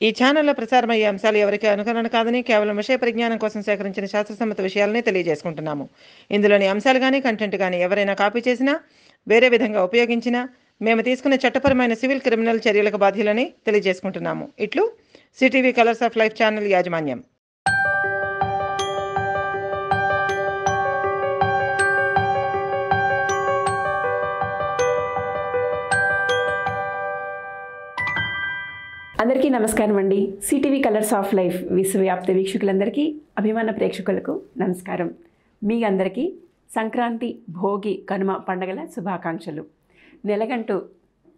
ఈ ఛానల్లో ప్రసారమయ్యే అంశాలు ఎవరికి అనుకరణ కాదని కేవలం విషయ పరిజ్ఞానం కోసం సేకరించిన శాస్త్రసమ్మత విషయాలనే తెలియజేసుకుంటున్నాము. ఇందులోని అంశాలు కానీ కంటెంట్ కానీ ఎవరైనా కాపీ చేసినా వేరే విధంగా ఉపయోగించినా మేము తీసుకున్న చట్టపరమైన సివిల్ క్రిమినల్ చర్యలకు బాధ్యులని తెలియజేసుకుంటున్నాము. ఇట్లు CTV colours of life channel యాజమాన్యం. అందరికీ నమస్కారం అండి. సిటీవీ కలర్స్ ఆఫ్ లైఫ్ విశ్వవ్యాప్త వీక్షకులందరికీ అభిమాన ప్రేక్షకులకు నమస్కారం. మీ అందరికీ సంక్రాంతి భోగి కనుమ పండగల శుభాకాంక్షలు. నెలగంటు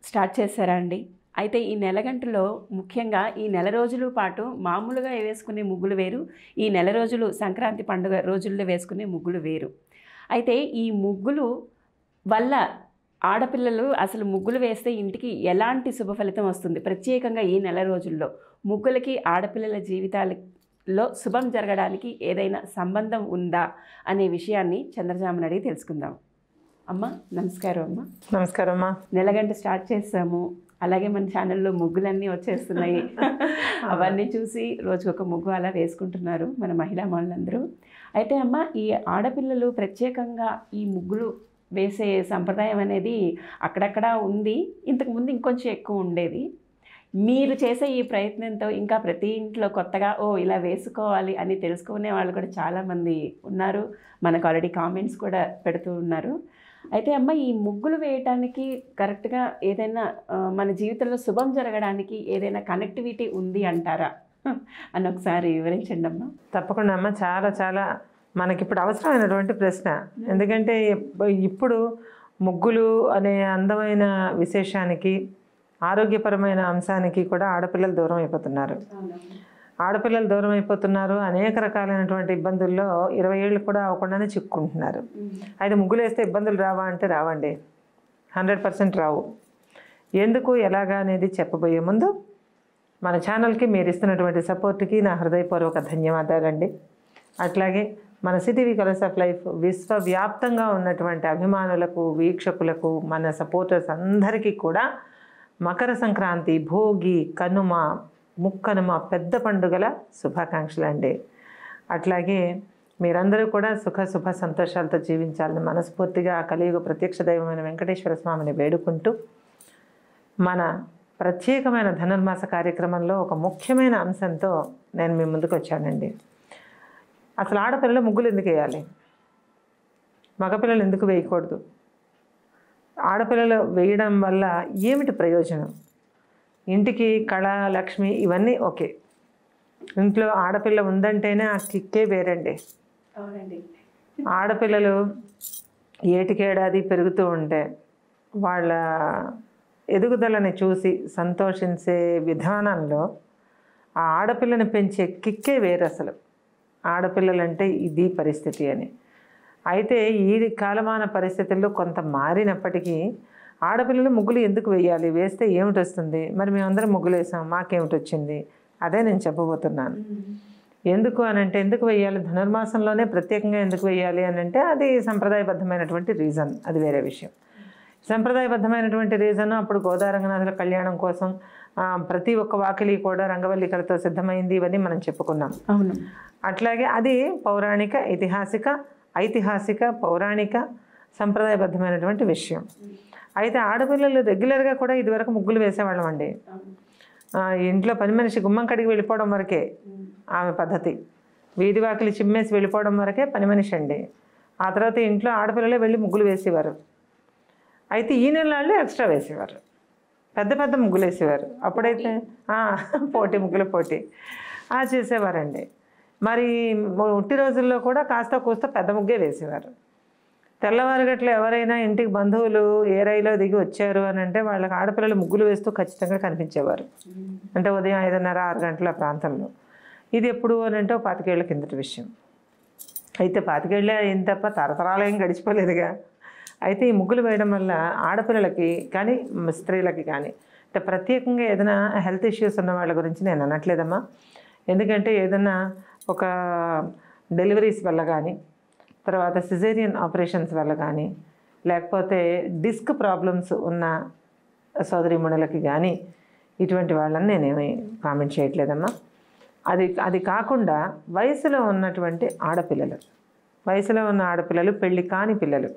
స్టార్ట్ చేశారా అండి? అయితే ఈ నెలగంటులో ముఖ్యంగా ఈ నెల రోజుల పాటు మామూలుగా వేసుకునే ముగ్గులు వేరు ఈ నెల రోజులు సంక్రాంతి పండుగ రోజుల్లో వేసుకునే ముగ్గులు వేరు. అయితే ఈ ముగ్గులు వల్ల ఆడపిల్లలు అసలు ముగ్గులు వేస్తే ఇంటికి ఎలాంటి శుభ ఫలితం వస్తుంది? ప్రత్యేకంగా ఈ నెల రోజుల్లో ముగ్గులకి ఆడపిల్లల జీవితాలలో శుభం జరగడానికి ఏదైనా సంబంధం ఉందా అనే విషయాన్ని చంద్రజామని అడిగి తెలుసుకుందాం. అమ్మ నమస్కారం అమ్మ. నమస్కారం అమ్మా. నెలగంట స్టార్ట్ చేసాము. అలాగే మన ఛానల్లో ముగ్గులన్నీ వచ్చేస్తున్నాయి. అవన్నీ చూసి రోజుకొక ముగ్గు అలా వేసుకుంటున్నారు మన మహిళా మనులందరూ. అయితే అమ్మ ఈ ఆడపిల్లలు ప్రత్యేకంగా ఈ ముగ్గులు వేసే సంప్రదాయం అనేది అక్కడక్కడ ఉంది. ఇంతకుముందు ఇంకొంచెం ఎక్కువ ఉండేది. మీరు చేసే ఈ ప్రయత్నంతో ఇంకా ప్రతి ఇంట్లో కొత్తగా ఓ ఇలా వేసుకోవాలి అని తెలుసుకునే వాళ్ళు కూడా చాలామంది ఉన్నారు. మనకు ఆల్రెడీ కామెంట్స్ కూడా పెడుతూ ఉన్నారు. అయితే అమ్మ ఈ ముగ్గులు వేయటానికి కరెక్ట్గా ఏదైనా మన జీవితంలో శుభం జరగడానికి ఏదైనా కనెక్టివిటీ ఉంది అంటారా? అని ఒకసారి వివరించండి అమ్మ తప్పకుండా అమ్మ చాలా చాలా మనకిప్పుడు అవసరమైనటువంటి ప్రశ్న. ఎందుకంటే ఇప్పుడు ముగ్గులు అనే అందమైన విశేషానికి ఆరోగ్యపరమైన అంశానికి కూడా ఆడపిల్లలు దూరం అయిపోతున్నారు. ఆడపిల్లలు దూరం అయిపోతున్నారు. అనేక రకాలైనటువంటి ఇబ్బందుల్లో ఇరవై ఏళ్ళు కూడా అవ్వకుండానే చిక్కుంటున్నారు అయితే ముగ్గులు వేస్తే ఇబ్బందులు రావా అంటే రావండి. హండ్రెడ్ పర్సెంట్ రావు. ఎందుకు ఎలాగా అనేది చెప్పబోయే ముందు మన ఛానల్కి మీరు ఇస్తున్నటువంటి సపోర్ట్కి నా హృదయపూర్వక ధన్యవాదాలండి. అట్లాగే మన సిటీవీ కలర్స్ ఆఫ్ లైఫ్ విశ్వవ్యాప్తంగా ఉన్నటువంటి అభిమానులకు వీక్షకులకు మన సపోర్టర్స్ అందరికీ కూడా మకర సంక్రాంతి భోగి కనుమ ముక్కనుమ పెద్ద పండుగల శుభాకాంక్షలు అండి. అట్లాగే మీరందరూ కూడా సుఖ శుభ సంతోషాలతో జీవించాలని మనస్ఫూర్తిగా ఆ కలియుగ ప్రత్యక్ష దైవమైన వెంకటేశ్వర స్వామిని వేడుకుంటూ మన ప్రత్యేకమైన ధనుర్మాస కార్యక్రమంలో ఒక ముఖ్యమైన అంశంతో నేను మీ ముందుకు వచ్చానండి. అసలు ఆడపిల్లలు ముగ్గులు ఎందుకు వేయాలి? మగపిల్లలు ఎందుకు వేయకూడదు? ఆడపిల్లలు వేయడం వల్ల ఏమిటి ప్రయోజనం? ఇంటికి కళ లక్ష్మి ఇవన్నీ ఓకే. ఇంట్లో ఆడపిల్ల ఉందంటేనే ఆ కిక్కే వేరండి. ఆడపిల్లలు ఏటికేడాది పెరుగుతూ ఉంటే వాళ్ళ ఎదుగుదలని చూసి సంతోషించే విధానంలో ఆ ఆడపిల్లని పెంచే కిక్కే వేరు అసలు ఆడపిల్లలంటే ఇది పరిస్థితి అని. అయితే ఈ కాలమాన పరిస్థితుల్లో కొంత మారినప్పటికీ ఆడపిల్లలు ముగ్గులు ఎందుకు వేయాలి? వేస్తే ఏమిటి వస్తుంది మరి మేమందరం ముగ్గులు వేసాం మాకేమిటి వచ్చింది అదే నేను చెప్పబోతున్నాను. ఎందుకు అని అంటే ఎందుకు వేయాలి? ధనుర్మాసంలోనే ప్రత్యేకంగా ఎందుకు వేయాలి అని అంటే అది సంప్రదాయబద్ధమైనటువంటి రీజన్ అది వేరే విషయం. సంప్రదాయబద్ధమైనటువంటి రీజన్ అప్పుడు గోదారంగనాథుల కళ్యాణం కోసం ప్రతి ఒక్క వాకిలి కూడా రంగవల్లికలతో సిద్ధమైంది ఇవన్నీ మనం చెప్పుకున్నాం. అవును. అట్లాగే అది పౌరాణిక ఐతిహాసిక ఐతిహాసిక పౌరాణిక సంప్రదాయబద్ధమైనటువంటి విషయం. అయితే ఆడపిల్లలు రెగ్యులర్గా కూడా ఇదివరకు ముగ్గులు వేసేవాళ్ళం అండి. ఇంట్లో పని మనిషి గుమ్మం కడిగి వెళ్ళిపోవడం వరకే ఆమె పద్ధతి. వీధి వాకిలి చిమ్మేసి వెళ్ళిపోవడం వరకే పని మనిషి అండి. ఆ తర్వాత ఇంట్లో ఆడపిల్లలే వెళ్ళి ముగ్గులు వేసేవారు. అయితే ఈ నెలల్లో ఎక్స్ట్రా వేసేవారు. పెద్ద పెద్ద ముగ్గులు వేసేవారు అప్పుడైతే పోటీ. ముగ్గుల పోటీ. ఆ చేసేవారండి. మరి ఉట్టి రోజుల్లో కూడా కాస్త కూస్త పెద్ద ముగ్గే వేసేవారు. తెల్లవారుగట్ల ఎవరైనా ఇంటికి బంధువులు ఏ రైలో దిగి వచ్చారు అని అంటే వాళ్ళకి ఆడపిల్లలు ముగ్గులు వేస్తూ ఖచ్చితంగా కనిపించేవారు. అంటే ఉదయం ఐదున్నర ఆరు గంటల ప్రాంతంలో. ఇది ఎప్పుడు అని అంటే పాతికేళ్ళ కిందటి విషయం. అయితే పాతికేళ్ళే అయింది తప్ప తరతరాలు ఏం గడిచిపోలేదుగా. అయితే ఈ ముగ్గులు వేయడం వల్ల ఆడపిల్లలకి కానీ స్త్రీలకి కానీ అంటే ప్రత్యేకంగా ఏదైనా హెల్త్ ఇష్యూస్ ఉన్న వాళ్ళ గురించి నేను అనట్లేదమ్మా. ఎందుకంటే ఏదైనా ఒక డెలివరీస్ వల్ల కానీ తర్వాత సిజేరియన్ ఆపరేషన్స్ వల్ల కానీ లేకపోతే డిస్క్ ప్రాబ్లమ్స్ ఉన్న సోదరిమణులకి కానీ ఇటువంటి వాళ్ళని నేనేమి కామెంట్ చేయట్లేదమ్మా. అది అది కాకుండా వయసులో ఉన్నటువంటి ఆడపిల్లలు వయసులో ఉన్న ఆడపిల్లలు పెళ్ళి కాని పిల్లలు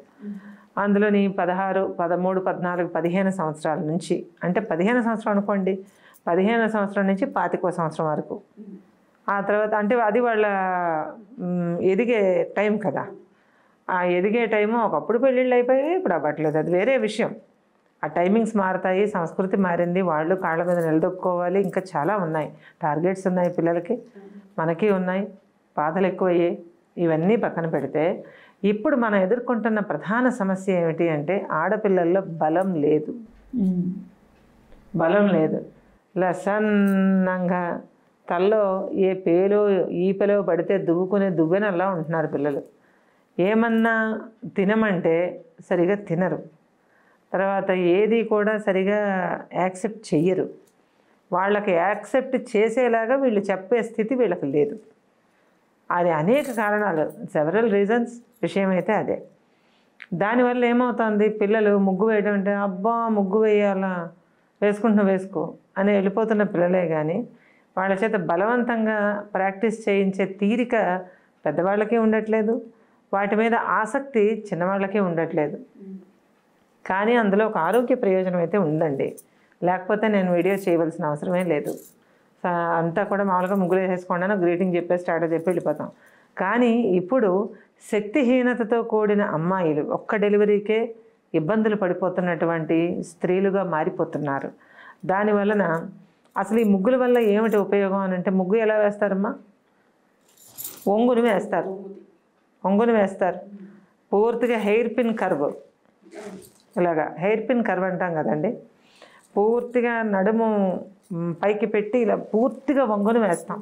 అందులోని పదహారు పదమూడు పద్నాలుగు పదిహేను సంవత్సరాల నుంచి అంటే పదిహేను సంవత్సరం అనుకోండి పదిహేను సంవత్సరం నుంచి పాతికో సంవత్సరం వరకు. ఆ తర్వాత అంటే అది వాళ్ళ ఎదిగే టైం కదా. ఆ ఎదిగే టైము ఒకప్పుడు పెళ్ళిళ్ళు అయిపోయి ఇప్పుడు అవ్వట్లేదు. అది వేరే విషయం. ఆ టైమింగ్స్ మారుతాయి సంస్కృతి మారింది వాళ్ళు కాళ్ళ మీద నిలదొక్కుకోవాలి ఇంకా చాలా ఉన్నాయి. టార్గెట్స్ ఉన్నాయి పిల్లలకి మనకి ఉన్నాయి బాధలు ఎక్కువయ్యాయి. ఇవన్నీ పక్కన పెడితే ఇప్పుడు మనం ఎదుర్కొంటున్న ప్రధాన సమస్య ఏమిటి అంటే ఆడపిల్లల్లో బలం లేదు. బలం లేదు. ఇలా సన్నంగా తల్లో ఏ పేలో ఈపెలో పడితే దువ్వుకునే దువ్వెనల్లా ఉంటున్నారు పిల్లలు. ఏమన్నా తినమంటే సరిగా తినరు. తర్వాత ఏది కూడా సరిగా యాక్సెప్ట్ చెయ్యరు. వాళ్ళకి యాక్సెప్ట్ చేసేలాగా వీళ్ళు చెప్పే స్థితి వీళ్ళకి లేదు. అది అనేక కారణాలు. సెవరల్ రీజన్స్ విషయం అయితే అదే. దానివల్ల ఏమవుతుంది? పిల్లలు ముగ్గు వేయడం అంటే అబ్బా ముగ్గు వేయాలా? వేసుకుంటున్నా వేసుకో అని వెళ్ళిపోతున్న పిల్లలే కానీ వాళ్ళ చేత బలవంతంగా ప్రాక్టీస్ చేయించే తీరిక పెద్దవాళ్ళకి ఉండట్లేదు. వాటి మీద ఆసక్తి చిన్నవాళ్ళకి ఉండట్లేదు. కానీ అందులో ఒక ఆరోగ్య ప్రయోజనం అయితే ఉందండి. లేకపోతే నేను వీడియో చేయవలసిన అవసరమే లేదు. అంతా కూడా మామూలుగా ముగ్గులు వేసేసుకోండి గ్రీటింగ్ చెప్పేసి స్టార్ట్ చెప్పి వెళ్ళిపోతాం. కానీ ఇప్పుడు శక్తిహీనతతో కూడిన అమ్మాయిలు ఒక్క డెలివరీకే ఇబ్బందులు పడిపోతున్నటువంటి స్త్రీలుగా మారిపోతున్నారు. దానివలన అసలు ఈ ముగ్గుల వల్ల ఏమిటి ఉపయోగం అని అంటే ముగ్గు ఎలా వేస్తారమ్మా? ఒంగును వేస్తారు. ఒంగును వేస్తారు. పూర్తిగా హెయిర్ పిన్ కర్వ్. ఇలాగా హెయిర్ పిన్ కర్వ్ అంటాం కదండి. పూర్తిగా నడుము పైకి పెట్టి ఇలా పూర్తిగా వంగుని వేస్తాం.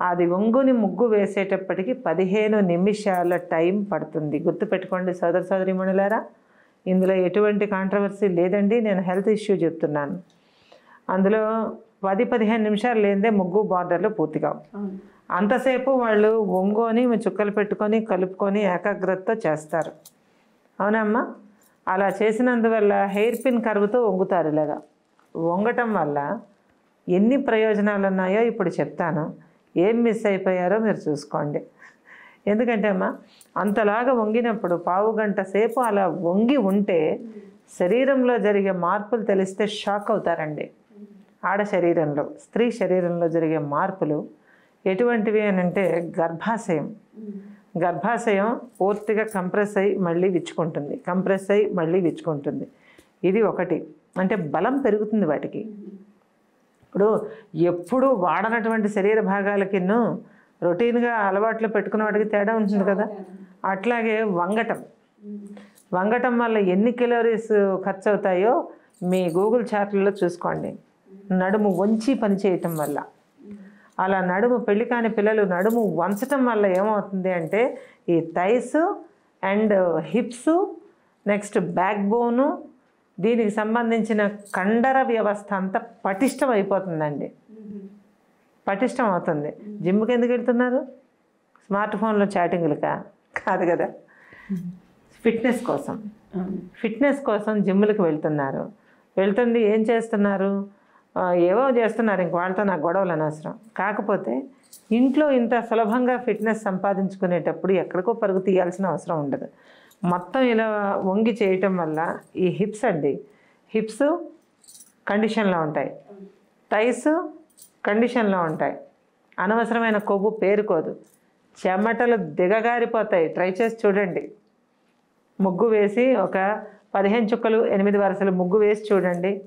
అది వంగుని ముగ్గు వేసేటప్పటికి పదిహేను నిమిషాల టైం పడుతుంది. గుర్తుపెట్టుకోండి సోదర సోదరిమణులారా ఇందులో ఎటువంటి కాంట్రవర్సీ లేదండి. నేను హెల్త్ ఇష్యూ చెప్తున్నాను. అందులో పది పదిహేను నిమిషాలు లేదే ముగ్గు బార్డర్లు పూర్తిగా అంతసేపు వాళ్ళు ఒంగోని చుక్కలు పెట్టుకొని కలుపుకొని ఏకాగ్రతతో చేస్తారు. అవునమ్మా అలా చేసినందువల్ల హెయిర్ పిన్ కరువుతో వంగుతారు ఇలాగా. వంగటం వల్ల ఎన్ని ప్రయోజనాలు ఉన్నాయో ఇప్పుడు చెప్తాను. ఏం మిస్ అయిపోయారో మీరు చూసుకోండి. ఎందుకంటే అమ్మా అంతలాగా వంగినప్పుడు పావు గంట సేపు అలా వంగి ఉంటే శరీరంలో జరిగే మార్పులు తెలిస్తే షాక్ అవుతారండి. ఆడ శరీరంలో స్త్రీ శరీరంలో జరిగే మార్పులు ఎటువంటివి అని అంటే గర్భాశయం. గర్భాశయం పూర్తిగా కంప్రెస్ అయ్యి మళ్ళీ విచ్చుకుంటుంది. కంప్రెస్ అయ్యి మళ్ళీ విచ్చుకుంటుంది. ఇది ఒకటి. అంటే బలం పెరుగుతుంది వాటికి. ఇప్పుడు ఎప్పుడూ వాడనటువంటి శరీర భాగాలకిన్నో రొటీన్గా అలవాట్లు పెట్టుకున్న వాటికి తేడా ఉంటుంది కదా. అట్లాగే వంగటం. వంగటం వల్ల ఎన్ని కెలోరీస్ ఖర్చు అవుతాయో మీ గూగుల్ చార్ట్లలో చూసుకోండి. నడుము వంచి పని చేయటం వల్ల. అలా నడుము పెళ్ళి కాని పిల్లలు నడుము వంచటం వల్ల ఏమవుతుంది అంటే ఈ thighs and hips next back bone దీనికి సంబంధించిన కండర వ్యవస్థ అంతా పటిష్టం అయిపోతుందండి పటిష్టం అవుతుంది జిమ్కి ఎందుకు వెళ్తున్నారు? స్మార్ట్ ఫోన్లో చాటింగ్లకా? కాదు కదా. ఫిట్నెస్ కోసం. ఫిట్నెస్ కోసం జిమ్లకు వెళ్తున్నారు. వెళ్తుండి ఏం చేస్తున్నారు? ఏవో చేస్తున్నారు. ఇంక వాళ్ళతో నాకు గొడవలు అనవసరం. కాకపోతే ఇంట్లో ఇంత సులభంగా ఫిట్నెస్ సంపాదించుకునేటప్పుడు ఎక్కడికో పరుగు తీయాల్సిన అవసరం ఉండదు. మొత్తం ఇలా వంగి చేయటం వల్ల ఈ హిప్స్ అండి హిప్స్ కండిషన్లో ఉంటాయి. థైస్ కండిషన్లో ఉంటాయి. అనవసరమైన కొవ్వు పేరుకోదు. చెమటలు దిగగారిపోతాయి. ట్రై చేసి చూడండి. ముగ్గు వేసి ఒక పదిహేను చుక్కలు ఎనిమిది వరుసలు ముగ్గు వేసి చూడండి.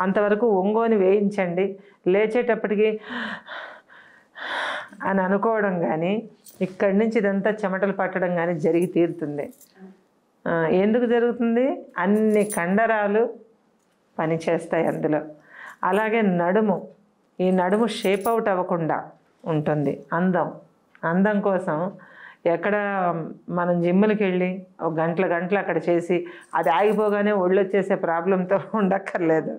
అంతవరకు ఒంగోని వేయించండి. లేచేటప్పటికి అని అనుకోవడం కానీ ఇక్కడి నుంచి ఇదంతా చెమటలు పట్టడం కానీ జరిగి తీరుతుంది. ఎందుకు జరుగుతుంది? అన్ని కండరాలు పనిచేస్తాయి అందులో. అలాగే నడుము. ఈ నడుము షేప్ అవుట్ అవ్వకుండా ఉంటుంది. అందం. అందం కోసం ఎక్కడ మనం జిమ్లకి వెళ్ళి ఒక గంటల గంటలు అక్కడ చేసి అది ఆగిపోగానే ఒళ్ళు వచ్చేసే ప్రాబ్లంతో ఉండక్కర్లేదు.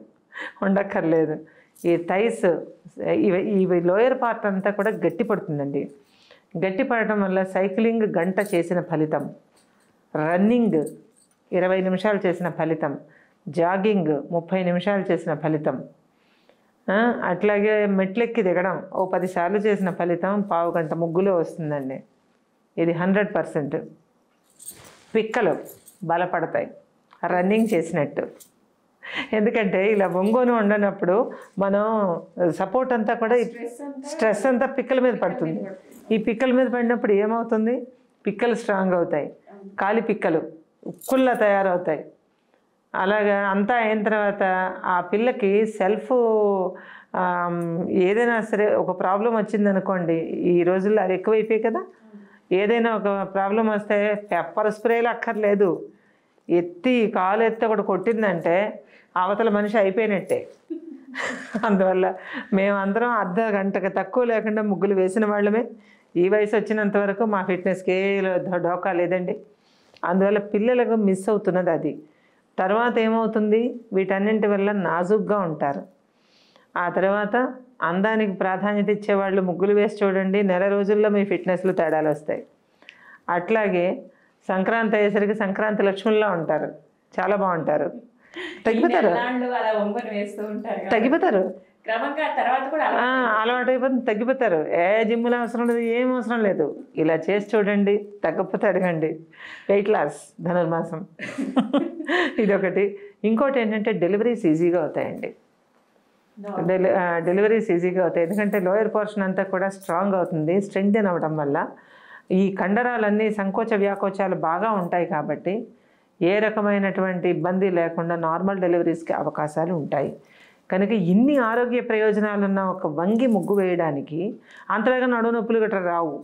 ఉండక్కర్లేదు. ఈ థైస్ ఇవి ఇవి లోయర్ పార్ట్ అంతా కూడా గట్టి పడుతుందండి. గట్టి పడటం వల్ల సైక్లింగ్ గంట చేసిన ఫలితం రన్నింగ్ ఇరవై నిమిషాలు చేసిన ఫలితం జాగింగ్ ముప్పై నిమిషాలు చేసిన ఫలితం అట్లాగే మెట్లెక్కి దిగడం ఓ పదిసార్లు చేసిన ఫలితం పావు గంట ముగ్గులో వస్తుందండి. ఇది హండ్రెడ్ పర్సెంట్. పిక్కలు బలపడతాయి. రన్నింగ్ చేసినట్టు. ఎందుకంటే ఇలా ఒంగోని వండనప్పుడు మనం సపోర్ట్ అంతా కూడా స్ట్రెస్ అంతా పిక్కల మీద పడుతుంది. ఈ పిక్కల మీద పడినప్పుడు ఏమవుతుంది? పిక్కలు స్ట్రాంగ్ అవుతాయి. కాలి పిక్కలు ఉక్కుల్లా తయారవుతాయి. అలాగా అంతా అయిన తర్వాత ఆ పిల్లకి సెల్ఫ్ ఏదైనా సరే ఒక ప్రాబ్లం వచ్చింది అనుకోండి ఈ రోజుల్లో అవి ఎక్కువైపోయాయి కదా? ఏదైనా ఒక ప్రాబ్లం వస్తే పెప్పర్ స్ప్రేలు అక్కర్లేదు. ఎత్తి కాలు ఎత్తి ఒకటి కొట్టిందంటే అవతల మనిషి అయిపోయినట్టే. అందువల్ల మేమందరం అర్ధ గంటకు తక్కువ లేకుండా ముగ్గులు వేసిన వాళ్ళమే. ఈ వయసు వచ్చినంత వరకు మా ఫిట్నెస్కి ఏ డోకా లేదండి. అందువల్ల పిల్లలకు మిస్ అవుతున్నది అది. తర్వాత ఏమవుతుంది? వీటన్నింటి వల్ల నాజుగ్గా ఉంటారు. ఆ తర్వాత అందానికి ప్రాధాన్యత ఇచ్చేవాళ్ళు ముగ్గులు వేసి చూడండి నెల రోజుల్లో మీ ఫిట్నెస్లు తేడాలు వస్తాయి. అట్లాగే సంక్రాంతి అయ్యేసరికి సంక్రాంతి లక్ష్ముల్లో ఉంటారు. చాలా బాగుంటారు. తగ్గిపోతారు. తగ్గిపోతారు. అలవాటు అయిపోతుంది తగ్గిపోతారు. ఏ జిమ్ములు అవసరం లేదు ఏం అవసరం లేదు. ఇలా చేసి చూడండి తగ్గకపోతే అడగండి. వెయిట్ లాస్ ధనుర్మాసం. ఇదొకటి. ఇంకోటి ఏంటంటే డెలివరీస్ ఈజీగా అవుతాయండి. డెలి డెలివరీస్ ఈజీగా అవుతాయి. ఎందుకంటే లోయర్ పోర్షన్ అంతా కూడా స్ట్రాంగ్ అవుతుంది స్ట్రెంగ్తెన్ అవ్వడం వల్ల. ఈ కండరాలన్నీ సంకోచ వ్యాకోచాలు బాగా ఉంటాయి కాబట్టి ఏ రకమైనటువంటి ఇబ్బంది లేకుండా నార్మల్ డెలివరీస్కి అవకాశాలు ఉంటాయి. కనుక ఇన్ని ఆరోగ్య ప్రయోజనాలున్న ఒక వంగి ముగ్గు వేయడానికి అంతలాగా నడువు నొప్పులు గట్రా రావు.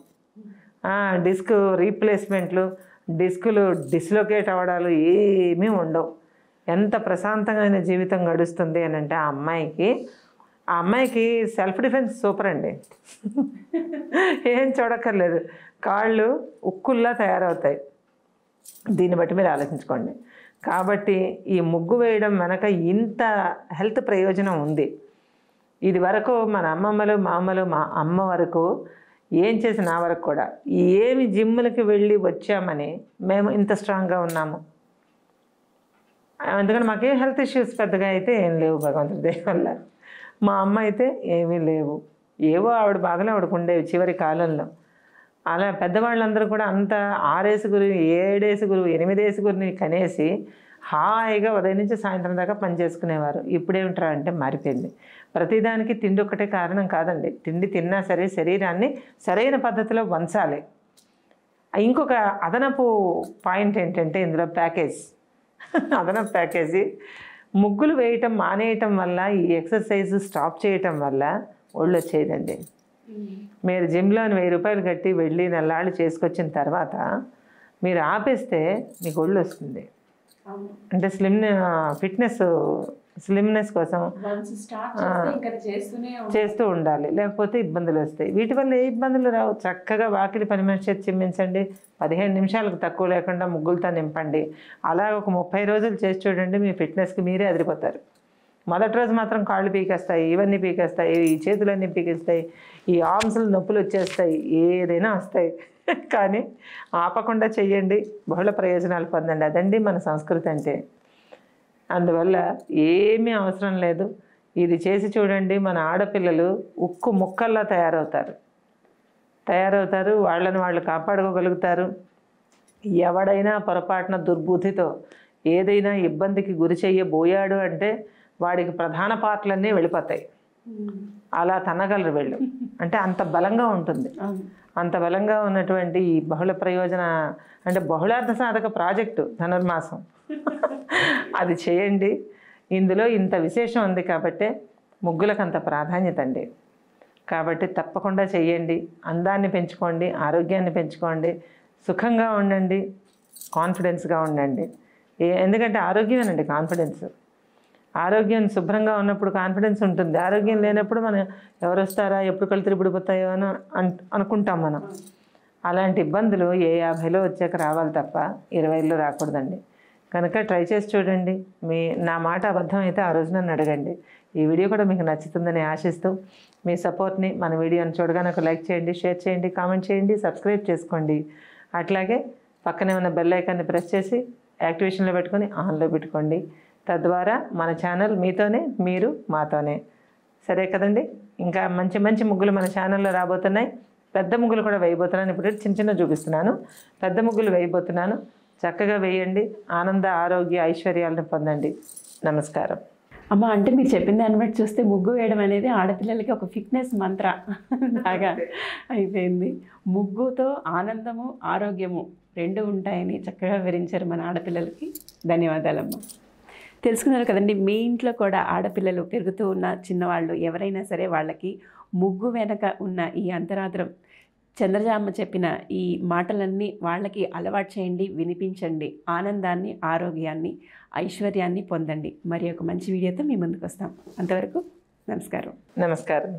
డిస్క్ రీప్లేస్మెంట్లు డిస్కులు డిస్లొకేట్ అవ్వడాలు ఏమీ ఉండవు. ఎంత ప్రశాంతమైన జీవితం గడుస్తుంది అని అంటే ఆ అమ్మాయికి ఆ అమ్మాయికి సెల్ఫ్ డిఫెన్స్ సూపర్ అండి. ఏం చూడక్కర్లేదు. కాళ్ళు ఉక్కుల్లా తయారవుతాయి. దీన్ని బట్టి మీరు ఆలోచించుకోండి. కాబట్టి ఈ ముగ్గు వేయడం వెనక ఇంత హెల్త్ ప్రయోజనం ఉంది. ఇది వరకు మన అమ్మమ్మలు మామలు మా అమ్మ వరకు ఏం చేసి నా వరకు కూడా ఏమి జిమ్ములకి వెళ్ళి వచ్చామని మేము ఇంత స్ట్రాంగ్గా ఉన్నాము. అందుకని మాకేం హెల్త్ ఇష్యూస్ పెద్దగా అయితే ఏం లేవు భగవంతుడి దయ వల్ల. మా అమ్మ అయితే ఏమీ లేవు. ఏవో ఆవిడ బాధలు ఆవిడకు ఉండేవి చివరి కాలంలో. అలా పెద్దవాళ్ళందరూ కూడా అంత ఆరేసు గురిని ఏడేసు గురువు ఎనిమిదేసు గురిని కనేసి హాయిగా ఉదయం నుంచి సాయంత్రం దాకా పని చేసుకునేవారు. ఇప్పుడేమిట్రా అంటే మారిపోయింది. ప్రతిదానికి తిండి ఒక్కటే కారణం కాదండి. తిండి తిన్నా సరే శరీరాన్ని సరైన పద్ధతిలో వంచాలి. ఇంకొక అదనపు పాయింట్ ఏంటంటే ఇందులో ప్యాకేజ్. అదనపు ప్యాకేజీ. ముగ్గులు వేయటం మానేయటం వల్ల ఈ ఎక్సర్సైజ్ స్టాప్ చేయటం వల్ల ఒళ్ళు వచ్చేదండి. మీరు జిమ్లో వెయ్యి రూపాయలు కట్టి వెళ్ళి నెల్లాళ్ళు చేసుకొచ్చిన తర్వాత మీరు ఆపేస్తే మీకు ఒళ్ళు వస్తుంది. అంటే స్లిమ్ ఫిట్నెస్ స్లిమ్నెస్ కోసం చేస్తే ఉండాలి. లేకపోతే ఇబ్బందులు వస్తాయి. వీటి వల్ల ఏ ఇబ్బందులు రావు? చక్కగా వాకిలి పని మనిషి చిమ్మించండి. పదిహేను నిమిషాలకు తక్కువ లేకుండా ముగ్గులతో నింపండి. అలా ఒక ముప్పై రోజులు చేసి చూడండి మీ ఫిట్నెస్కి మీరే అదిరిపోతారు. మొదటి రోజు మాత్రం కాళ్ళు పీకేస్తాయి ఇవన్నీ పీకేస్తాయి ఈ చేతులన్నీ పీకేస్తాయి ఈ ఆర్మ్స్లు నొప్పులు వచ్చేస్తాయి ఏదైనా వస్తాయి. కానీ ఆపకుండా చెయ్యండి బహుళ ప్రయోజనాలు పొందండి. అదండి మన సంస్కృతి అంటే. అందువల్ల ఏమీ అవసరం లేదు. ఇది చేసి చూడండి మన ఆడపిల్లలు ఉక్కు ముక్కల్లా తయారవుతారు. తయారవుతారు వాళ్ళని వాళ్ళు కాపాడుకోగలుగుతారు. ఎవడైనా పొరపాటున దుర్బుద్ధితో ఏదైనా ఇబ్బందికి గురి చెయ్యబోయాడు అంటే వాడికి ప్రధాన పాటలన్నీ వెళ్ళిపోతాయి. అలా తన్నగలరు వీళ్ళు. అంటే అంత బలంగా ఉంటుంది. అంత బలంగా ఉన్నటువంటి ఈ బహుళ ప్రయోజన అంటే బహుళార్థ సాధక ప్రాజెక్టు ధనుర్మాసం. అది చేయండి. ఇందులో ఇంత విశేషం ఉంది కాబట్టి ముగ్గులకు అంత ప్రాధాన్యత అండి. కాబట్టి తప్పకుండా చేయండి. అందాన్ని పెంచుకోండి ఆరోగ్యాన్ని పెంచుకోండి సుఖంగా ఉండండి కాన్ఫిడెన్స్గా ఉండండి. ఎందుకంటే ఆరోగ్యమేనండి కాన్ఫిడెన్స్ ఆరోగ్యం శుభ్రంగా ఉన్నప్పుడు కాన్ఫిడెన్స్ ఉంటుంది. ఆరోగ్యం లేనప్పుడు మనం ఎవరు వస్తారా? ఎప్పుడు కళ్ళు తిరిగిపోతాయో అని అన్- అనుకుంటాం మనం. అలాంటి ఇబ్బందులు ఏ యాభైలో వచ్చాక రావాలి తప్ప ఇరవైలో రాకూడదండి. కనుక ట్రై చేసి చూడండి. మీ నా మాట అబద్ధం అయితే ఆ రోజు నన్ను అడగండి. ఈ వీడియో కూడా మీకు నచ్చుతుందని ఆశిస్తూ మీ సపోర్ట్ని మన వీడియోని చూడగానే ఒక లైక్ చేయండి షేర్ చేయండి కామెంట్ చేయండి సబ్స్క్రైబ్ చేసుకోండి. అట్లాగే పక్కనే ఉన్న బెల్ ఐకాన్ని ప్రెస్ చేసి యాక్టివేషన్లో పెట్టుకొని ఆన్లో పెట్టుకోండి. తద్వారా మన ఛానల్ మీతోనే మీరు మాతోనే. సరే కదండి? ఇంకా మంచి మంచి ముగ్గులు మన ఛానల్లో రాబోతున్నాయి. పెద్ద ముగ్గులు కూడా వేయబోతున్నాను. ఇప్పుడు చిన్న చిన్న చూపిస్తున్నాను. పెద్ద ముగ్గులు వేయబోతున్నాను. చక్కగా వేయండి. ఆనంద ఆరోగ్య ఐశ్వర్యాలను పొందండి. నమస్కారం. అమ్మ అంటే మీరు చెప్పిన దాన్ని బట్టి చూస్తే ముగ్గు వేయడం అనేది ఆడపిల్లలకి ఒక ఫిట్నెస్ మంత్ర. లాగా అయిపోయింది. ముగ్గుతో ఆనందము ఆరోగ్యము రెండు ఉంటాయని చక్కగా వివరించారు మన ఆడపిల్లలకి. ధన్యవాదాలమ్మ. తెలుసుకున్నారు కదండి మీ ఇంట్లో కూడా ఆడపిల్లలు పెరుగుతూ ఉన్న చిన్నవాళ్ళు ఎవరైనా సరే వాళ్ళకి ముగ్గు వెనక ఉన్న ఈ అంతరాత్రం. చంద్రజామ చెప్పిన ఈ మాటలన్నీ వాళ్ళకి అలవాటు చేయండి వినిపించండి. ఆనందాన్ని ఆరోగ్యాన్ని ఐశ్వర్యాన్ని పొందండి. మరి ఒక మంచి వీడియోతో మీ ముందుకు వస్తాం. అంతవరకు నమస్కారం. నమస్కారం.